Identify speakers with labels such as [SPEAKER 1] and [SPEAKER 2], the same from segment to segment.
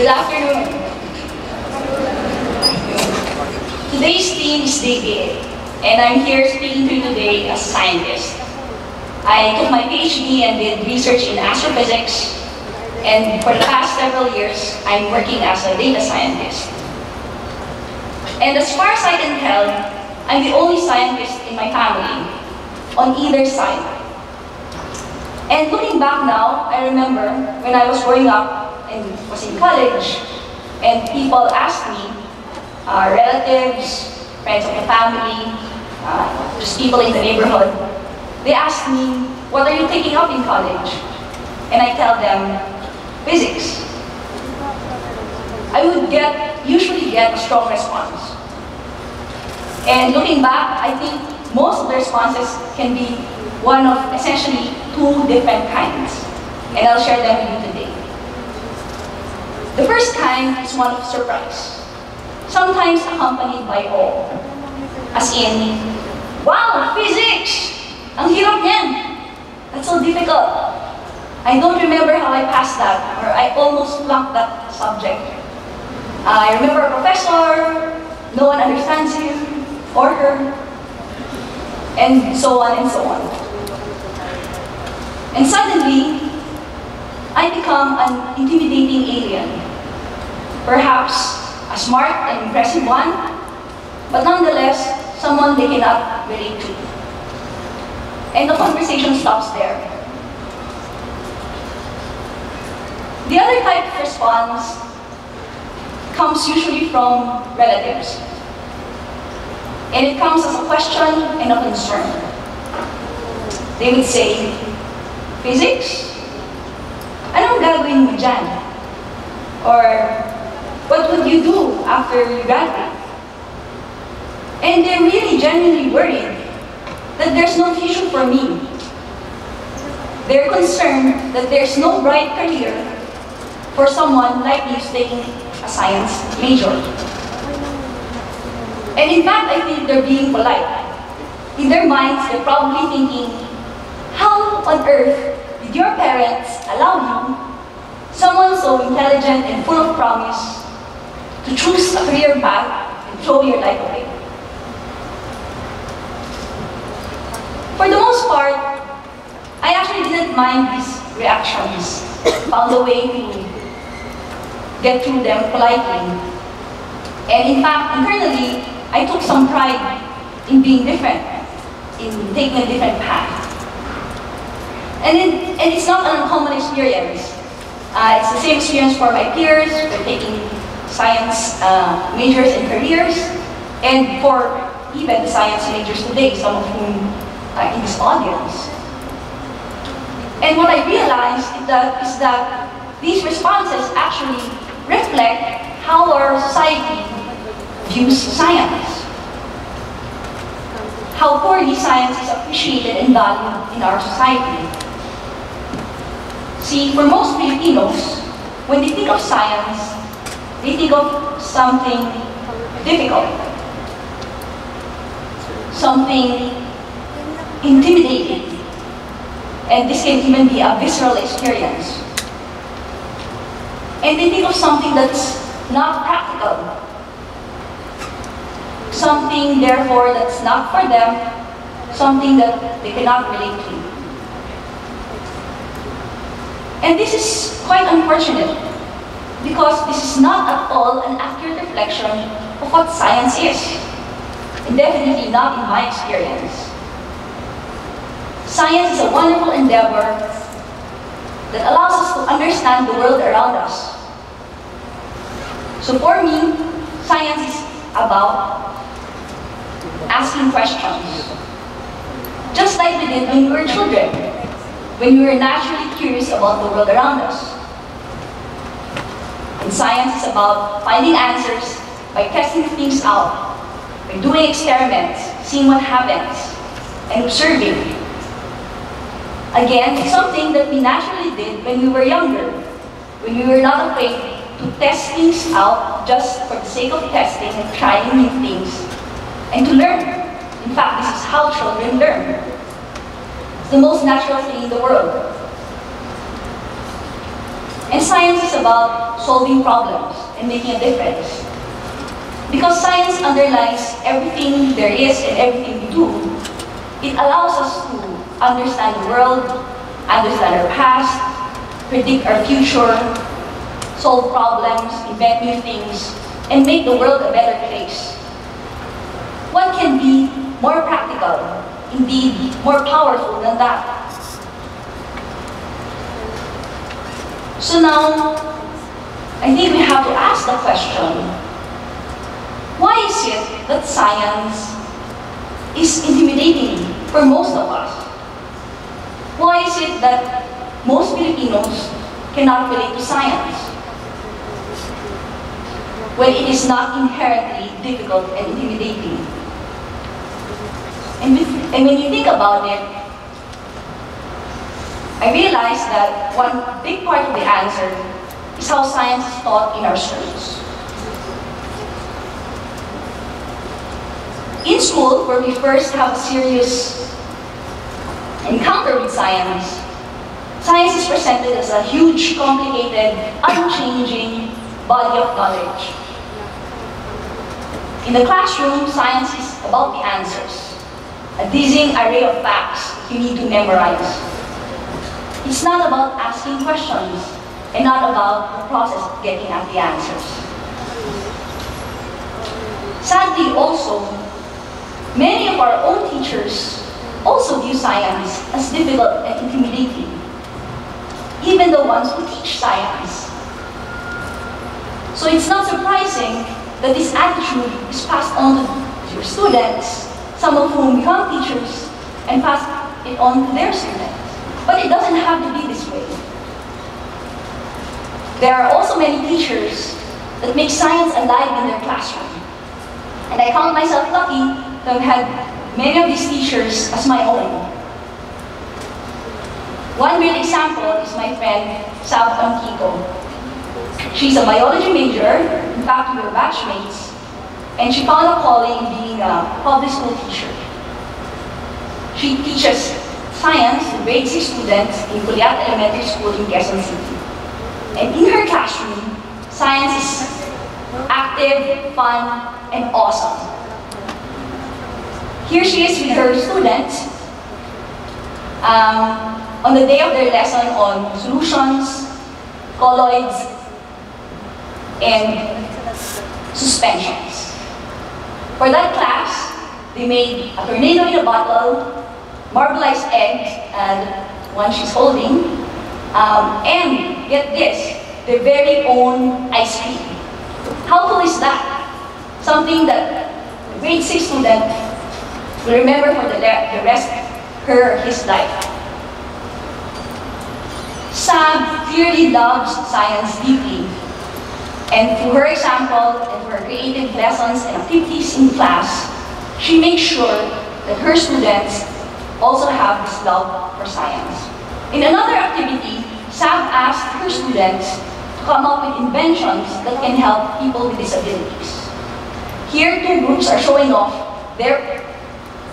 [SPEAKER 1] Good afternoon. Today's theme is Dig and I'm here speaking to you today as a scientist. I took my PhD and did research in astrophysics, and for the past several years, I'm working as a data scientist. And as far as I can tell, I'm the only scientist in my family on either side. And looking back now, I remember when I was growing up was in college, and people asked me, uh, relatives, friends of the family, uh, just people in the neighborhood, they asked me, what are you taking up in college? And I tell them, physics. I would get, usually get a strong response. And looking back, I think most of the responses can be one of essentially two different kinds. And I'll share them with you today. The first kind is one of surprise, sometimes accompanied by awe. As in, wow, physics! Ang hirap niyan! That's so difficult. I don't remember how I passed that, or I almost flunked that subject. I remember a professor, no one understands him or her, and so on and so on. And suddenly, I become an intimidating alien. Perhaps a smart and impressive one, but nonetheless, someone they cannot relate to. And the conversation stops there. The other type of response comes usually from relatives. And it comes as a question and a concern. They would say, Physics? Anong gagawin mo dyan? Or, what would you do after you graduate? And they're really genuinely worried that there's no future for me. They're concerned that there's no bright career for someone like me who's taking a science major. And in fact, I think they're being polite. In their minds, they're probably thinking, how on earth did your parents allow you, someone so intelligent and full of promise, to choose a career path and throw your life away? For the most part, I actually didn't mind these reactions, found a way to get through them politely. And in fact, internally, I took some pride in being different, in taking a different path. And, it, and it's not an uncommon experience. Uh, it's the same experience for my peers, for taking science uh, majors and careers, and for even science majors today, some of whom are in this audience. And what I realized is that, is that these responses actually reflect how our society views science. How poorly science is appreciated and valued in our society. See, for most Filipinos, when they think of science, they think of something difficult, something intimidating, and this can even be a visceral experience. And they think of something that's not practical. Something, therefore, that's not for them, something that they cannot relate to. And this is quite unfortunate because this is not at all an accurate reflection of what science is. And definitely not in my experience. Science is a wonderful endeavor that allows us to understand the world around us. So for me, science is about asking questions. Just like we did when we were children, when we were naturally curious about the world around us. And science is about finding answers by testing things out, by doing experiments, seeing what happens, and observing. Again, it's something that we naturally did when we were younger, when we were not afraid to test things out just for the sake of testing and trying new things, and to learn. In fact, this is how children learn. It's the most natural thing in the world. And science is about solving problems and making a difference. Because science underlies everything there is and everything we do, it allows us to understand the world, understand our past, predict our future, solve problems, invent new things, and make the world a better place. What can be more practical, indeed more powerful than that? So now, I think we have to ask the question, why is it that science is intimidating for most of us? Why is it that most Filipinos cannot relate to science? When it is not inherently difficult and intimidating. And, and when you think about it, I realized that one big part of the answer is how science is taught in our schools. In school, where we first have a serious encounter with science, science is presented as a huge, complicated, unchanging body of knowledge. In the classroom, science is about the answers, a dizzying array of facts you need to memorize. It's not about asking questions, and not about the process of getting at the answers. Sadly also, Many of our own teachers also view science as difficult and intimidating, even the ones who teach science. So it's not surprising that this attitude is passed on to your students, some of whom become teachers and pass it on to their students. But it doesn't have to be this way. There are also many teachers that make science alive in their classroom. And I count myself lucky that I've had many of these teachers as my own. One great example is my friend, Sab Kiko. She's a biology major, in fact we were batchmates, and she found a calling in being a public school teacher. She teaches science 6 students in Culiat Elementary School in Quezon City. And in her classroom, science is active, fun, and awesome. Here she is with her students um, on the day of their lesson on solutions, colloids, and suspensions. For that class, they made a tornado in a bottle, marbleized eggs, and one she's holding, um, and get this, their very own ice cream. How cool is that? Something that grade 6 student will remember for the, the rest of her his life. Sab clearly loves science deeply, and through her example and her creative lessons and activities in class, she makes sure that her students also have this love for science. In another activity, Sab asked her students to come up with inventions that can help people with disabilities. Here, two groups are showing off their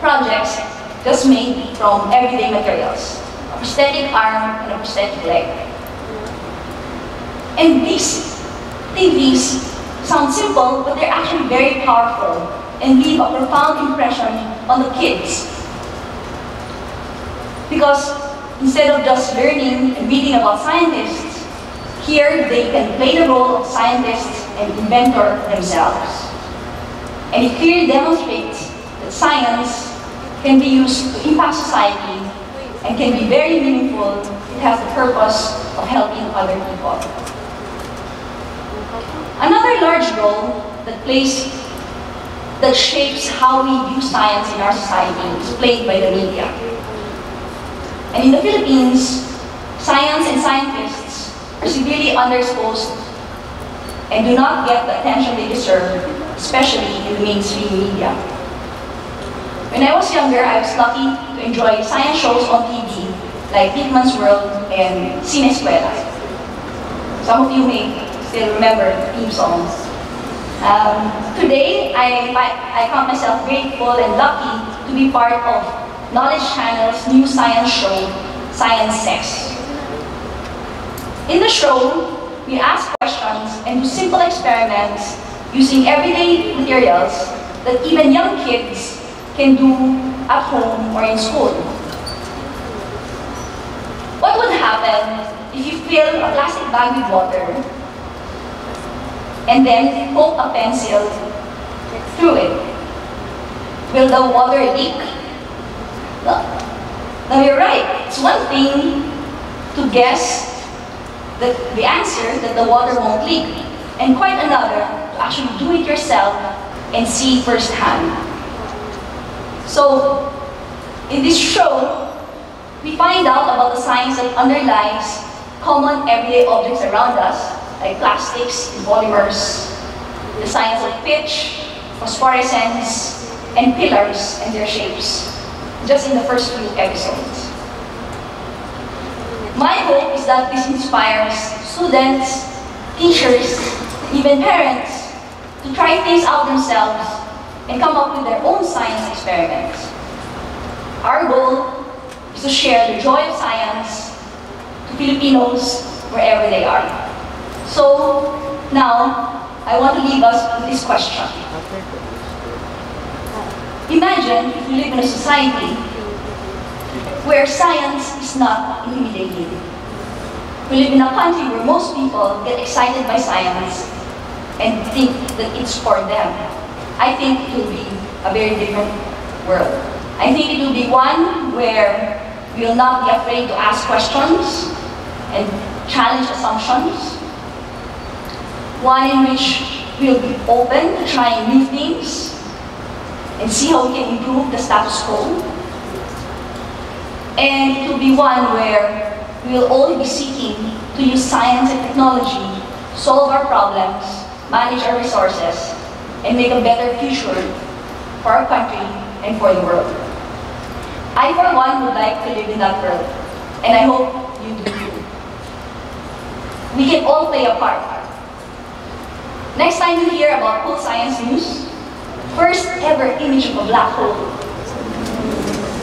[SPEAKER 1] projects just made from everyday materials. A prosthetic arm and a prosthetic leg. And these activities sound simple, but they're actually very powerful and leave a profound impression on the kids. Because instead of just learning and reading about scientists, here they can play the role of scientists and inventor themselves. And it clearly demonstrates that science can be used to impact society and can be very meaningful. It has the purpose of helping other people. Another large role that plays that shapes how we view science in our society is played by the media. And in the Philippines, science and scientists are severely underexposed and do not get the attention they deserve, especially in the mainstream media. When I was younger, I was lucky to enjoy science shows on TV, like Beakman's World and Cine Escuela. Some of you may still remember the theme songs. Um, today, I, I count myself grateful and lucky to be part of Knowledge Channel's new science show, Science Says. In the show, we ask questions and do simple experiments using everyday materials that even young kids can do at home or in school. What would happen if you fill a plastic bag with water and then poke a pencil through it? Will the water leak? No. No, you're right. It's one thing to guess the, the answer that the water won't leak, and quite another to actually do it yourself and see firsthand. So, in this show, we find out about the science that underlies common everyday objects around us, like plastics and polymers, the science of pitch, phosphorescence, and pillars and their shapes, just in the first few episodes. My hope is that this inspires students, teachers, even parents to try things out themselves and come up with their own science experiments. Our goal is to share the joy of science to Filipinos wherever they are. So now, I want to leave us with this question. Imagine if we live in a society where science is not intimidating. We live in a country where most people get excited by science and think that it's for them. I think it will be a very different world. I think it will be one where we will not be afraid to ask questions and challenge assumptions. One in which we will be open to trying new things and see how we can improve the status quo. And will be one where we will all be seeking to use science and technology, solve our problems, manage our resources, and make a better future for our country and for the world. I, for one, would like to live in that world, and I hope you do too. We can all play a part. Next time you hear about cool science news, first ever image of a black hole,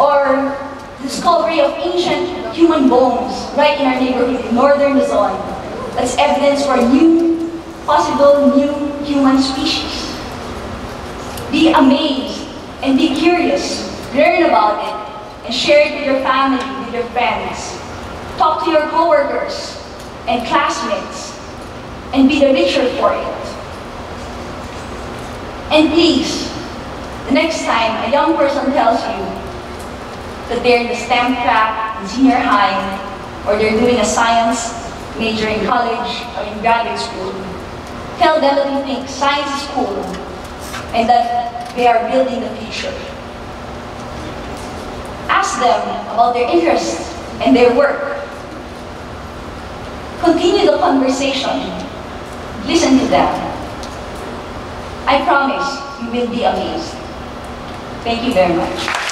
[SPEAKER 1] or discovery of ancient human bones right in our neighborhood in northern Luzon, that's evidence for a new, possible new human species. Be amazed and be curious. Learn about it and share it with your family, with your friends. Talk to your coworkers and classmates and be the richer for it. And please, the next time a young person tells you that they're in the STEM track in senior high or they're doing a science major in college or in graduate school, tell them that you think science is cool and that they are building the future. Ask them about their interests and their work. Continue the conversation. Listen to them. I promise you will be amazed. Thank you very much.